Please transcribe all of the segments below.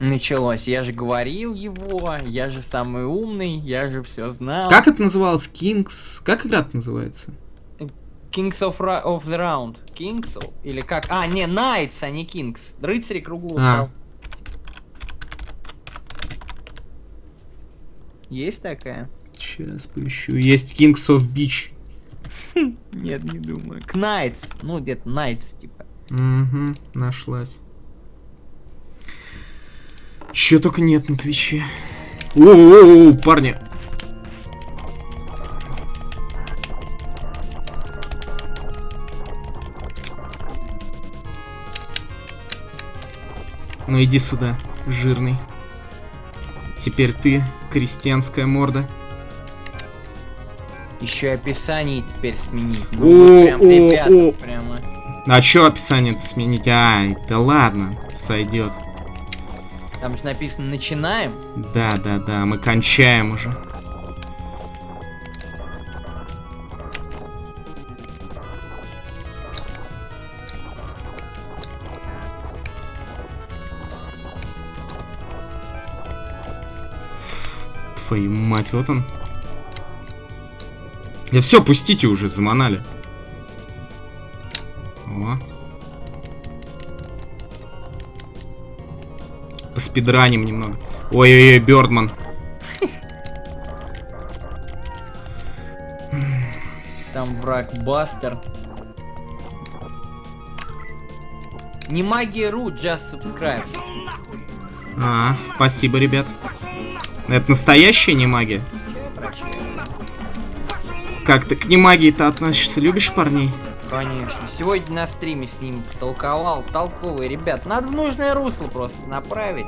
Началось. Я же говорил его, я же самый умный, я же все знал. Как это называлось? Kings? Как игра называется? Kings of, Ra of the Round. Kings? Или как? А, не, Knights, а не Kings. Рыцари круглого А. стола. Есть такая? Сейчас поищу. Есть Kings of Beach. Нет, не думаю. Knights. Ну, где-то Knights, типа. Угу, нашлась. Чё только нет на Твиче. О-о-о, парни. Ну иди сюда, жирный. Теперь ты, крестьянская морда. Еще описание теперь сменить. О, Ну, прям, о, ребята, о. прямо. А чё описание-то сменить? Ай, да ладно, сойдет. Там же написано «Начинаем». Да, да, да, мы кончаем уже. Твою мать, вот он. Я все, пустите уже, заманали. О. Поспидраним немного. Ой-ой-ой, Бёрдман. Там враг Бастер. Не магия ру, just subscribe. А, спасибо, ребят. Это настоящая не магия? Как ты к немагии-то относишься? Любишь парней? Конечно. Сегодня на стриме с ним толковал. Толковый, ребят. Надо в нужное русло просто направить.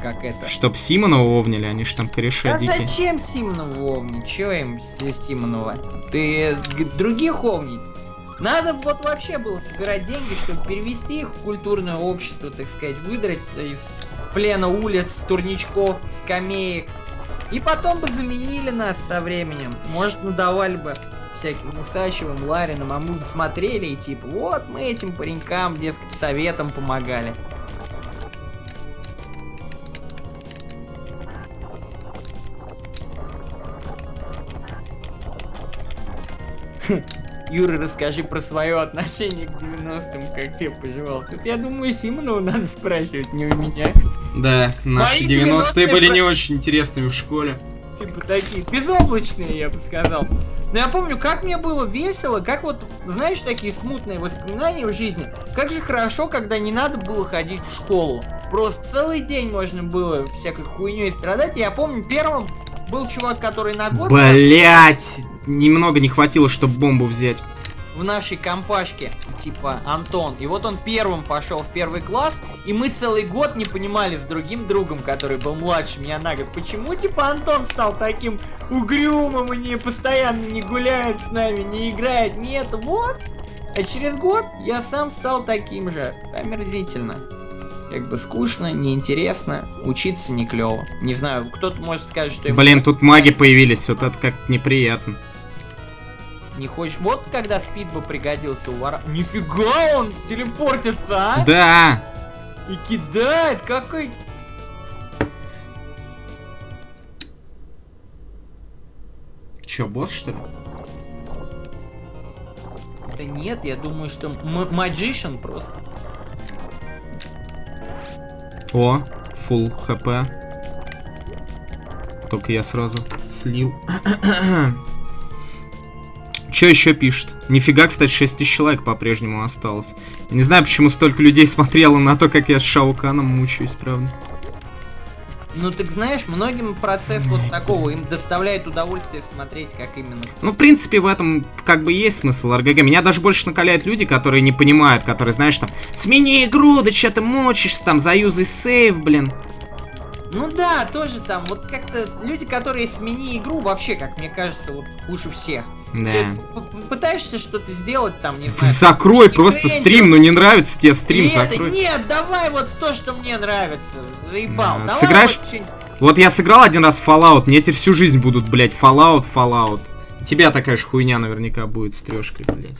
Как это? Чтоб Симонова овнили, они ж там кореша А дикие. зачем Симонову овнить? Чё им Симонова? Ты других овнить? Надо вот вообще было собирать деньги, чтобы перевести их в культурное общество, так сказать, выдрать из плена улиц, турничков, скамеек. И потом бы заменили нас со временем. Может, надавали бы всяким Усачевым, Лариным, а мы смотрели и типа, вот мы этим паренькам, дескать, советом помогали. Юра, расскажи про свое отношение к 90-м, как тебе поживал. Тут, я думаю, Симонову надо спрашивать, не у меня. Да, наши Мои 90-е 90-е были не очень интересными в школе. Типа такие безоблачные, я бы сказал. Но я помню, как мне было весело, как вот, знаешь, такие смутные воспоминания в жизни. Как же хорошо, когда не надо было ходить в школу. Просто целый день можно было всякой хуйней страдать. Я помню, первым был чувак, который на год Блять, немного не хватило, чтобы бомбу взять. В нашей компашке, типа Антон. И вот он первым пошел в первый класс, и мы целый год не понимали с другим другом, который был младше меня на год, почему типа Антон стал таким угрюмым и не постоянно не гуляет с нами, не играет, нет, вот. А через год я сам стал таким же. Омерзительно. Как бы скучно, неинтересно, учиться не клево. Не знаю, кто-то может сказать, что Блин, тут маги появились, вот это как неприятно. Не хочешь. Вот когда спид бы пригодился у вора. Нифига он телепортится, а? Да, И кидает, какой... Чё, босс, что ли? Да нет, я думаю, что м- Magician просто. О, full хп. Только я сразу слил. Чё еще пишет? Нифига, кстати, 6 тысяч человек по-прежнему осталось. Не знаю, почему столько людей смотрело на то, как я с Шауканом мучаюсь, правда. Ну так знаешь, многим процесс вот такого, им доставляет удовольствие смотреть, как именно. Ну, в принципе, в этом как бы есть смысл РГГ. Меня даже больше накаляют люди, которые не понимают, которые, знаешь, там, смени игру, да что ты мочишься, там, заюзай сейв, блин. Ну да, тоже там, вот как-то люди, которые смени игру, вообще, как мне кажется, вот хуже всех. Да. П- Пытаешься что-то сделать там, не знаю. Закрой просто Stranger стрим, ну не нравится тебе стрим, это, закрой. Нет, давай вот то, что мне нравится. Заебал. Да, Давай сыграешь? вот. Вот я сыграл один раз Fallout, мне теперь всю жизнь будут, блядь, Fallout, Fallout. Тебя такая же хуйня наверняка будет с трешкой, блядь.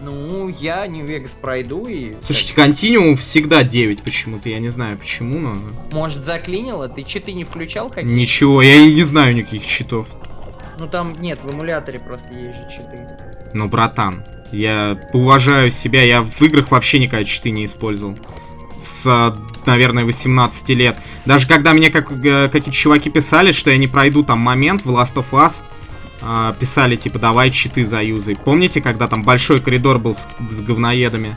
Ну, я New Vegas пройду и... Слушайте, континуум всегда 9 почему-то, я не знаю почему, но... Может, заклинило? Ты читы не включал какие Ничего, я и не знаю никаких читов. Ну, там нет, в эмуляторе просто есть же читы. Ну, братан, я уважаю себя, я в играх вообще никогда читы не использовал. С, наверное, 18 лет. Даже когда мне как, э, какие-то чуваки писали, что я не пройду там момент в Last of Us, э, писали, типа, давай читы заюзай. Помните, когда там большой коридор был с, с говноедами?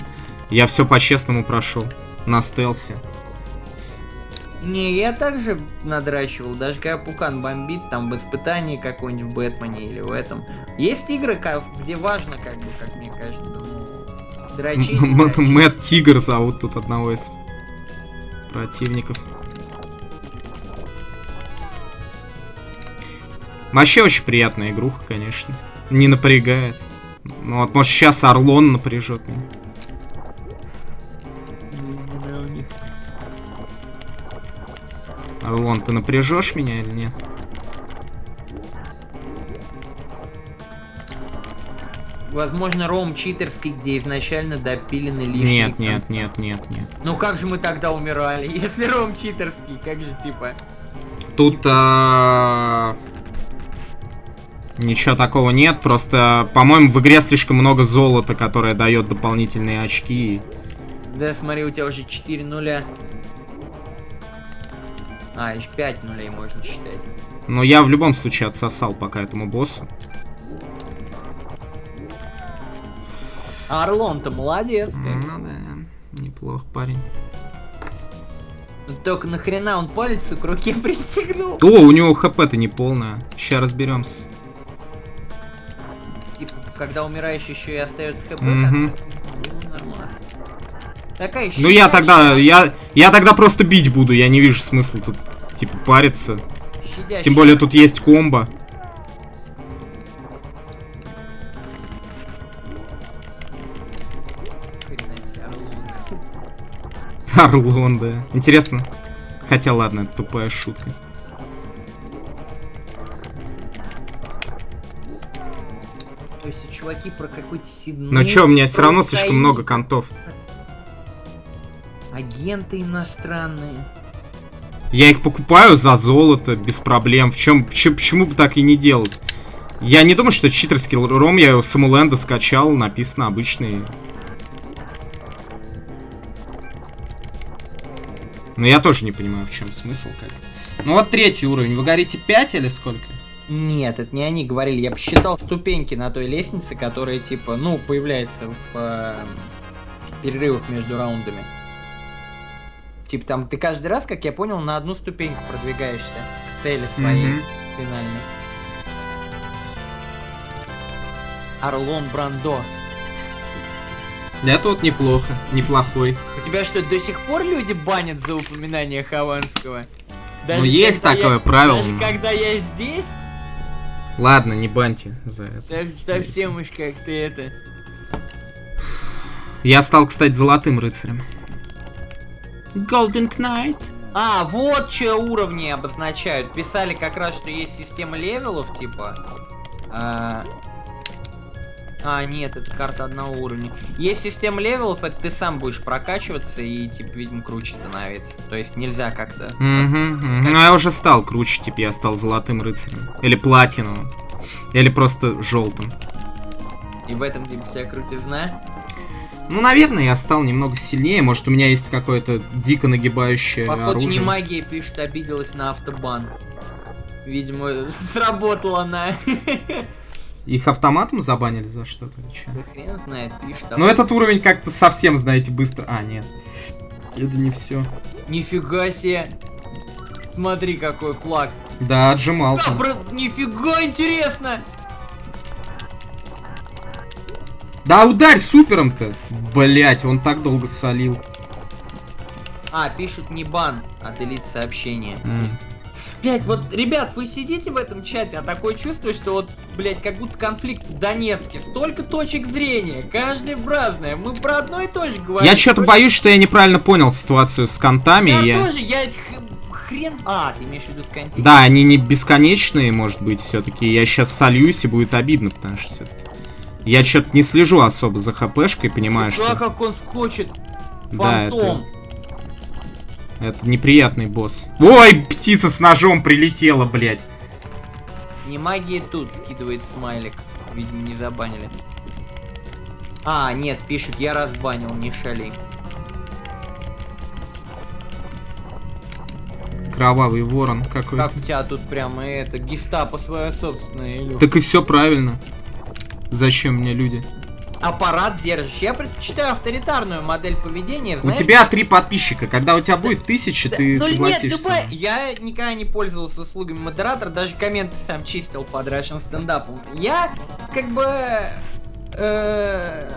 Я все по-честному прошел. На стелсе. Не, я также надрачивал, даже когда Пукан бомбит, там в испытании какой-нибудь в Бэтмене или в этом. Есть игры, где важно, как бы, как мне кажется, ну, дрочить. Мэтт Тигр зовут тут одного из противников. Вообще очень приятная игруха, конечно. Не напрягает. Ну вот, может, сейчас Орлон напряжет меня. Орлон, ты напряжешь меня или нет? Возможно, ром читерский, где изначально допилены лишние... Нет, нет, нет, нет, нет. Ну как же мы тогда умирали, если ром читерский, как же типа... Тут а, ничего такого нет, просто, по-моему, в игре слишком много золота, которое дает дополнительные очки. Да, смотри, у тебя уже 4 нуля. А, еще 5 нулей можно считать. Но я в любом случае отсосал пока этому боссу. А Орлон-то молодец. как. Ну да, неплохо, парень. Только нахрена он палец к руке пристегнул? О, у него хп-то не полная. Сейчас разберемся. Типа, когда умираешь еще и остается хп, так, ну, нормально. Такая Ну я тогда, я, я тогда просто бить буду, я не вижу смысла тут, типа, париться. щадящая. Тем более тут есть комбо. Орлон. Да. Интересно. Хотя ладно, это тупая шутка. То есть чуваки про какой-то Сидней... Но чё, у меня все равно слишком много контов. Агенты иностранные. Я их покупаю за золото, без проблем. В чем, почему бы так и не делать? Я не думаю, что читерский ром, я его с Эмуленда скачал, написано обычный. Но я тоже не понимаю, в чем смысл. Как. Ну вот третий уровень. Вы говорите 5 или сколько? Нет, это не они говорили. Я посчитал ступеньки на той лестнице, которая, типа, ну, появляется в э, перерывах между раундами. Типа там ты каждый раз, как я понял, на одну ступеньку продвигаешься к цели своей Мгм. финальной. Орлон Брандо. Это вот неплохо. Неплохой. У тебя что, до сих пор люди банят за упоминание Хованского? Ну, есть когда такое я- правило, Даже когда я здесь, Ладно, не баньте за это. сов- совсем уж как ты это... Я стал, кстати, золотым рыцарем. Golden Knight. А, вот что уровни обозначают. Писали как раз, что есть система левелов, типа. А, а, нет, это карта одного уровня. Есть система левелов, это ты сам будешь прокачиваться и, типа, видимо, круче становиться. То есть нельзя как-то... Мгм, мгм. Ну, я уже стал круче, типа, я стал золотым рыцарем. Или платиновым. Или просто желтым. И в этом, типа, вся крутизна. Ну, наверное, я стал немного сильнее. Может, у меня есть какое-то дико нагибающее Походу, оружие. не магия пишет, обиделась на автобан. Видимо, сработала она. Их автоматом забанили за что-то? Да хрен знает, пишет. Ну, этот уровень как-то совсем, знаете, быстро... А, нет. Это не все. Нифига себе. Смотри, какой флаг. Да, отжимался. Да, бро, нифига интересно! Да ударь супером-то! Блять, он так долго солил. А, пишут не бан, а делить сообщение. М. Блять, вот, ребят, вы сидите в этом чате, а такое чувство, что вот, блять, как будто конфликт в Донецке. Столько точек зрения, каждый в разное. Мы про одно и то же говорим. Я что-то боюсь, что я неправильно понял ситуацию с контами. Я, я- тоже, я х- хрен... А, ты имеешь в виду с контей? Да, они не бесконечные, может быть, все-таки. Я сейчас сольюсь и будет обидно, потому что все-таки Я что-то не слежу особо за хпшкой, понимаю, Смотри, что... как он скочит. Да, Фантом. Это неприятный босс. Ой, птица с ножом прилетела, блядь. Не магия тут, скидывает смайлик. Видимо, не забанили. А, нет, пишет, я разбанил, не шали. Кровавый ворон какой-то. Как у тебя тут прямо это, гестапо свое собственное, Илюх. Так и все правильно. Зачем мне люди? Аппарат держишь. Я предпочитаю авторитарную модель поведения, У знаешь, тебя три подписчика. Когда у тебя будет тысяча, Да, ты ну, согласишься. Нет. Я никогда не пользовался услугами модератора, даже комменты сам чистил под Russian стендапом. Я как бы э,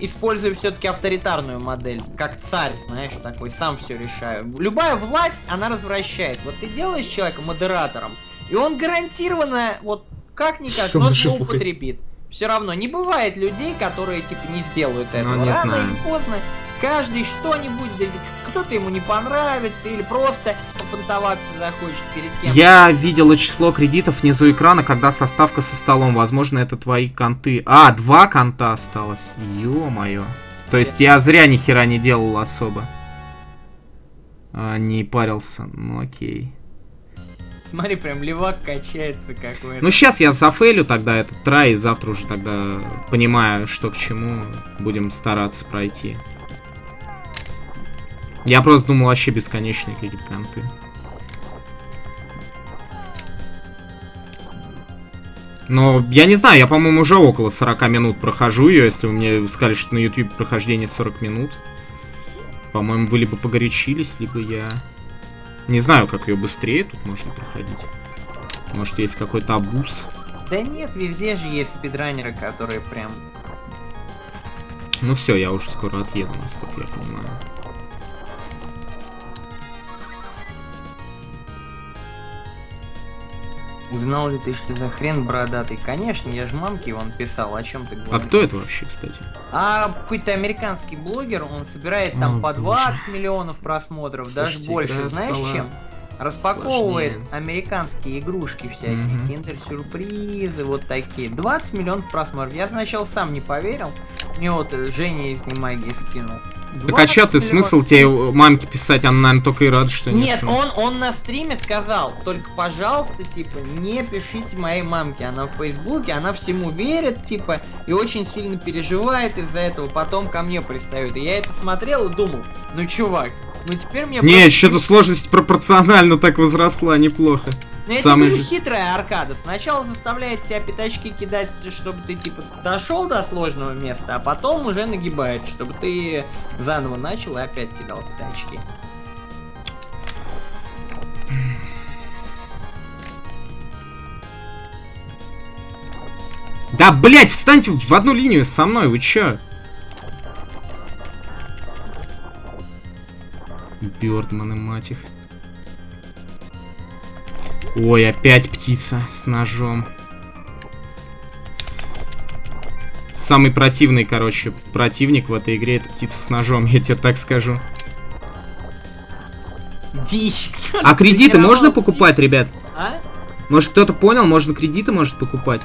использую все-таки авторитарную модель, как царь, знаешь, такой, сам все решаю. Любая власть, она развращает. Вот ты делаешь человека модератором, и он гарантированно, вот как-никак, но злоупотребит. Все равно не бывает людей, которые типа не сделают этого. Ну, не Рано знаю. или поздно каждый что-нибудь, кто-то ему не понравится или просто пофантоваться захочет перед кем. Я видела число кредитов внизу экрана, когда составка со столом. Возможно, это твои конты. А, два конта осталось. Ё-моё. То есть я зря ни хера не делал особо. А, не парился. Ну окей. Смотри, прям левак качается какой-то. Ну сейчас я зафейлю тогда этот трай, и завтра уже тогда понимаю, что к чему, будем стараться пройти. Я просто думал вообще бесконечные какие-то конты. Но я не знаю, я, по-моему, уже около 40 минут прохожу ее, если вы мне сказали, что на YouTube прохождение 40 минут. По-моему, вы либо погорячились, либо я... Не знаю, как ее быстрее тут можно проходить. Может, есть какой-то абуз. Да нет, везде же есть спидранеры, которые прям... Ну все, я уже скоро отъеду, насколько я понимаю. Узнал ли ты, что за хрен бородатый? Конечно, я же мамке вон писал, о чем ты А говоришь. кто это вообще, кстати? А какой-то американский блогер, он собирает там О, по боже. 20 миллионов просмотров, даже Слушайте, больше. игра Знаешь стала чем? Распаковывает сложнее. американские игрушки всякие, Мгм. киндер-сюрпризы, вот такие. 20 миллионов просмотров. Я сначала сам не поверил. Мне вот Женя из Немагии скинул. Так а чё 20 ты, смысл тебе э, мамке писать, она, наверное, только и рада, что я Нет, он, он на стриме сказал, только, пожалуйста, типа, не пишите моей мамке, она в Фейсбуке, она всему верит, типа, и очень сильно переживает из-за этого, потом ко мне пристает. И я это смотрел и думал, ну, чувак, ну теперь мне... Не, просто- что-то сложность пропорционально так возросла, неплохо. Ну, я самый говорю, же- хитрая аркада. Сначала заставляет тебя пятачки кидать, чтобы ты, типа, дошел до сложного места, а потом уже нагибает, чтобы ты заново начал и опять кидал пятачки. Да, блять, встаньте в одну линию со мной, вы чё? Бёрдманы, мать их. Ой, опять птица с ножом. Самый противный, короче, противник в этой игре это птица с ножом, я тебе так скажу. Дичь. А кредиты можно покупать, ребят? А? Может кто-то понял, можно кредиты может покупать?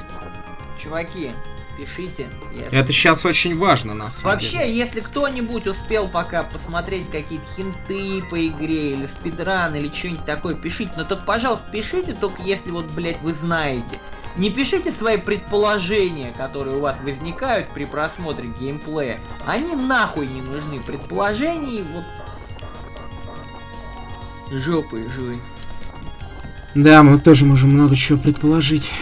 Чуваки, пишите. если- Это сейчас очень важно, на самом деле. Вообще, если кто-нибудь успел пока посмотреть какие-то хинты по игре, или спидран, или что-нибудь такое, пишите. Но только, пожалуйста, пишите, только если вот, блядь, вы знаете. Не пишите свои предположения, которые у вас возникают при просмотре геймплея. Они нахуй не нужны. Предположения вот... Жопой жуй. Да, мы тоже можем много чего предположить.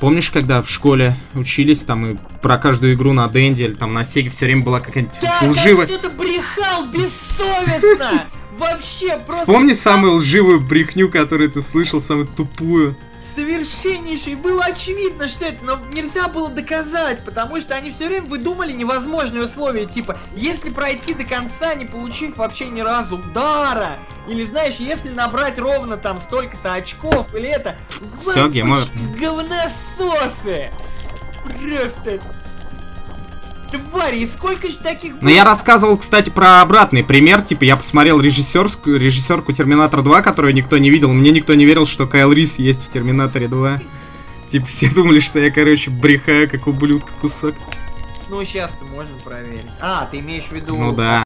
Помнишь, когда в школе учились, там и про каждую игру на Денде или там на Сеге все время была какая-нибудь Да, лживая... как кто-то брехал бессовестно! Вообще, просто... Вспомни самую лживую брехню, которую ты слышал, самую тупую. Совершеннейший. Было очевидно, что это, но нельзя было доказать, потому что они все время выдумали невозможные условия, типа, если пройти до конца, не получив вообще ни разу удара, или знаешь, если набрать ровно там столько-то очков, или это... Вы гейм. Говнососы! Просто... Твари, сколько же таких Но я рассказывал, кстати, про обратный пример. Типа, я посмотрел режиссерскую, режиссерку Терминатор 2, которую никто не видел. Мне никто не верил, что Кайл Рис есть в Терминаторе 2. Типа все думали, что я, короче, брехаю, как ублюдка кусок. Ну, сейчас-то можно проверить. А, ты имеешь в виду... Ну да.